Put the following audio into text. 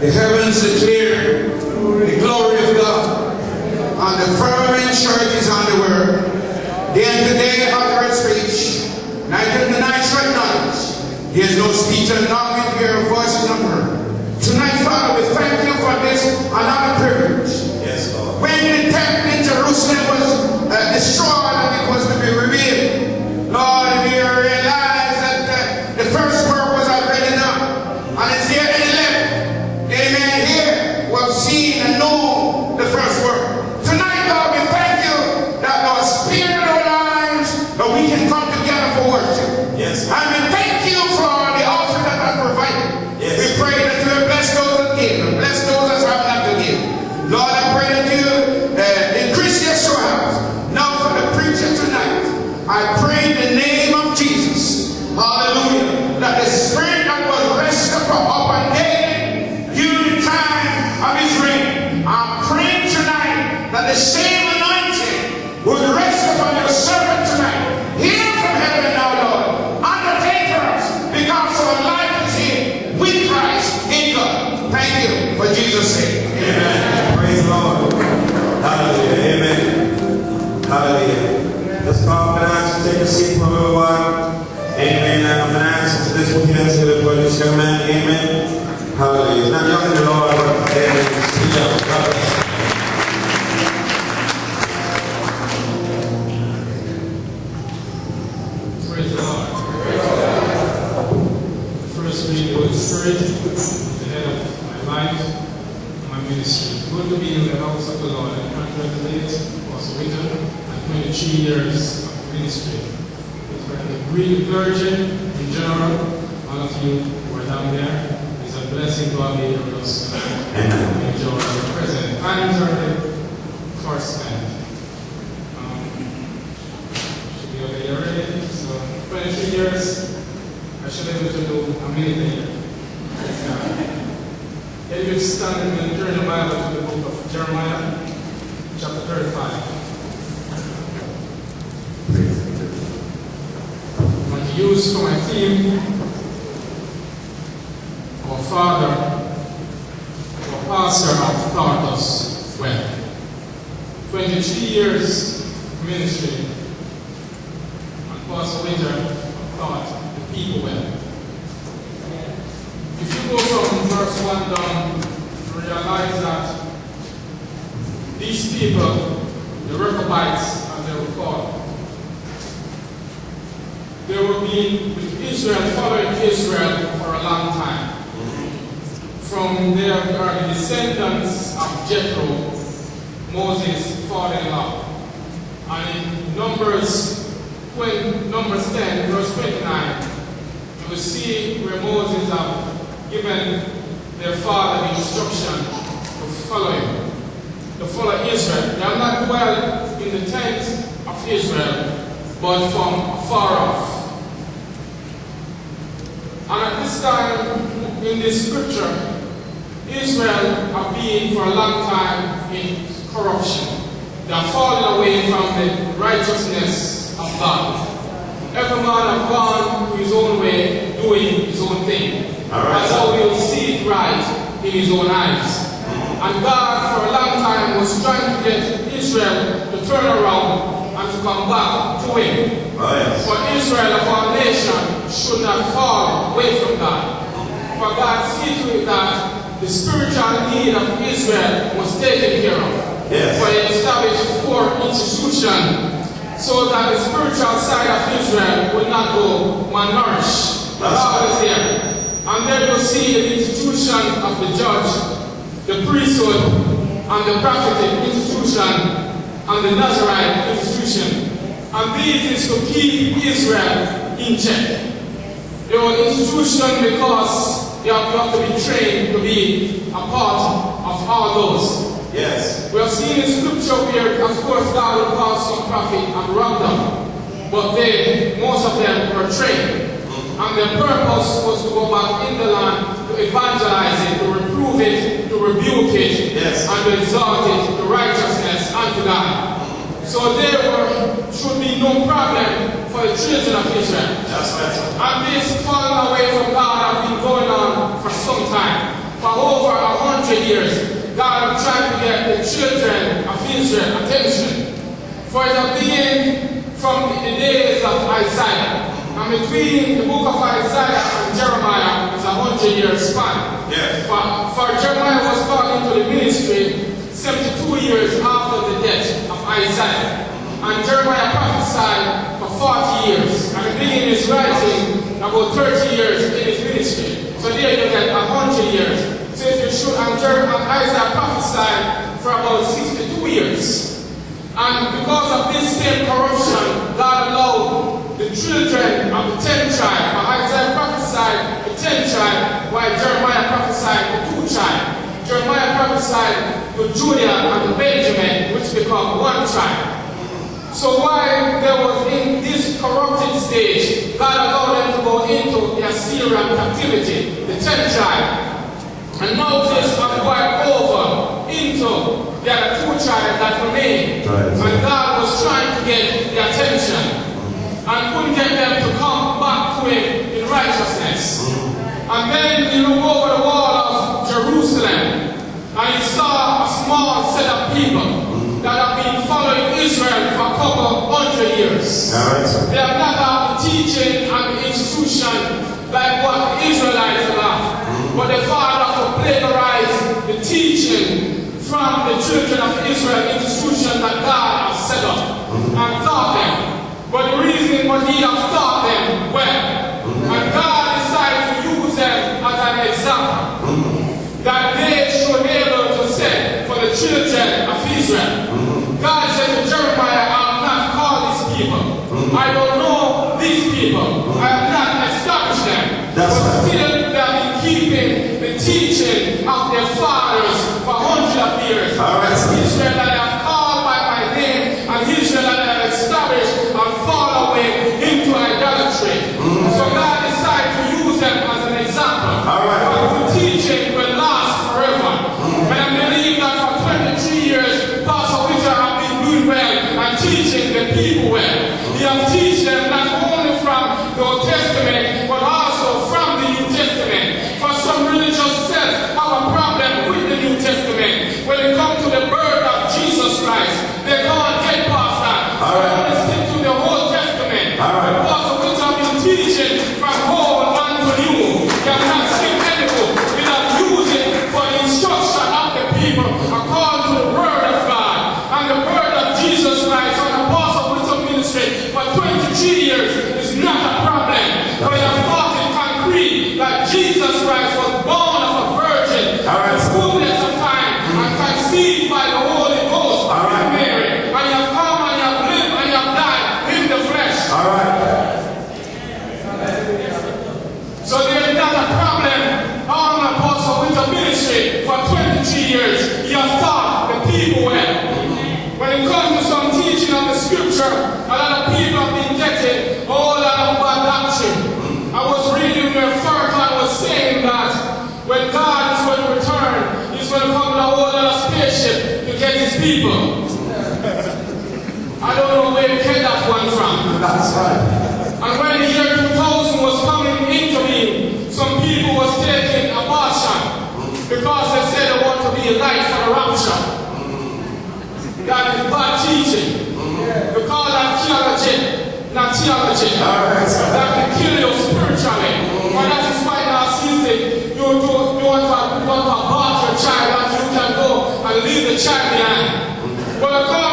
The heavens declare the glory of God, and the firmament churches on the word. Day and day uttereth speech, night and the night shall knowledge. There is no speech and none with hear voices of heard. Tonight, Father, we thank you for this another privilege. Yes, Lord. When the temple in Jerusalem was uh, destroyed we can come together for worship. Yes. And we thank you for the offering that I provided. Yes. We pray that you will bless those that give and bless those that have not to give. Lord, I pray that you uh, increase your storehouse. Now for the preacher tonight, I pray in the name of Jesus. Hallelujah. That the spirit Thank you for Jesus' sake. Amen. Praise the Lord. Hallelujah. Amen. Hallelujah. Let's come and ask to take a seat from everyone. Amen. And I'm going to ask you this weekend to the brother chairman. Amen. Hallelujah. Not young in the Lord, but amen. 16 years of ministry. The green virgin in general. All of you who are down there. It's a blessing God made for us to enjoy the present. Times are the first time. Um, should be okay already. So 23 years, I should be able to do a minute If you stand and turn the Bible to the book of Jeremiah, chapter 35. I'm going use for my theme our Father, our pastor have taught us well. 23 years ministry and Pastor have taught the people well. If you go from verse 1 down, you realize that these people, the Rechabites, as they were called, they were being with Israel, following Israel for a long time. From their descendants of Jethro, Moses' father-in-law. And in Numbers, when, Numbers 10, verse 29, you will see where Moses have given their father the instruction to follow him, to follow Israel. They are not dwelt in the tent of Israel, but from afar off. And at this time in this scripture, Israel have been for a long time in corruption. They have fallen away from the righteousness of God. Every man have gone his own way, doing his own thing. All right. That's how he'll see it right in his own eyes. Mm-hmm. And God, for a long time, was trying to get Israel to turn around and to come back to Him. Oh, yes. For Israel of our nation should not fall away from God. For God see to it that the spiritual need of Israel was taken care of. Yes. For he established four institutions so that the spiritual side of Israel would not go malnourished. Bible is here. And then you'll see the institution of the judge, the priesthood, and the prophetic institution, and the Nazarite And this is to keep Israel in check. Were institution because you have, you have to be trained to be a part of all those. Yes. We have seen in scripture where, of course, God will call some prophet and rob them. But they, most of them were trained. Mm-hmm. And their purpose was to go back in the land to evangelize it, to reprove it, to rebuke it, Yes. and to exalt it to righteousness unto God. So there should be no problem for the children of Israel. That's right. And this falling away from God has been going on for some time. For over a hundred years, God was trying to get the children of Israel attention. For it had begun from the days of Isaiah. And between the book of Isaiah and Jeremiah is a hundred year span. Yes. For, for Jeremiah was called into the ministry 72 years after the death Isaiah. And Jeremiah prophesied for 40 years. And began his writing about 30 years in his ministry. So there you get 100 years. So if you should, and Isaiah prophesied for about 62 years. And because of this same corruption, God allowed the children of the ten tribe, for Isaiah prophesied the ten tribe, while Jeremiah prophesied the two tribe. Jeremiah prophesied to Judah and Benjamin, become one tribe. So while there was in this corrupted stage, God allowed them to go into the Assyrian captivity, the ten tribe. And Moses was going over into the other two tribes that remained. Right. And God was trying to get their attention and couldn't get them to come back to him in righteousness. Mm-hmm. And then he looked over the wall of Jerusalem and he saw a small set of people that have been following Israel for a couple hundred years. All right, sir. They have not had the teaching and the institution like what the Israelites have. But they found out to plagiarize the teaching from the children of Israel institution that God has set up and taught them. But the reason what he has taught them well. And God decided to use them as an example that they should be able to set for the children of Israel. God said to Jeremiah, I have not called these people. I don't know these people. I have not established them. That's but still they have been keeping the teaching of their fathers of years. All right, sir. Israel that I have called by my name, and Israel that I have established and fall away into idolatry. So God decided to use them as an example. All right. For the teaching will last forever. And I believe that for 23 years, Pastor Victor have been doing well and teaching the people well. He has teach them not only from the Old Testament, but also from the New Testament. For some religious sects have a problem with the New Testament. When it comes to the birth of Jesus Christ, they can't get past that. All right. They only stick to the Old Testament. All right. But Pastor Victor have been teaching from old unto new. They have not seen any book without using for the instruction of the people according to the word of God and the word of Jesus Christ on the apostle wisdom ministry for 23 years is not a problem. For you have thought in concrete that Jesus Christ was born of a virgin All right. in fullness of time and conceived by the Holy Ghost All right. in Mary. And you have come and you have lived and you have died in the flesh. All right. So there is not a problem on Apostle with the ministry for 23 years. He has taught the people well. When it comes to some teaching of the scripture, a lot of people have been getting a whole lot of bad doctrine. I was reading where Farrakhan was saying that when God is going to return, he's going to come with a whole lot of spaceship to get his people. I don't know where he get that one from. That's right. And when the year 2000 was coming into being, some people was taking abortion because they said they want to be a light for the rapture. That is bad teaching. We call that theology, not theology. Right. That can kill you spiritually. And that is why narcissistic, you, you, you want to, you want to abort your child that you can go and leave the child behind. The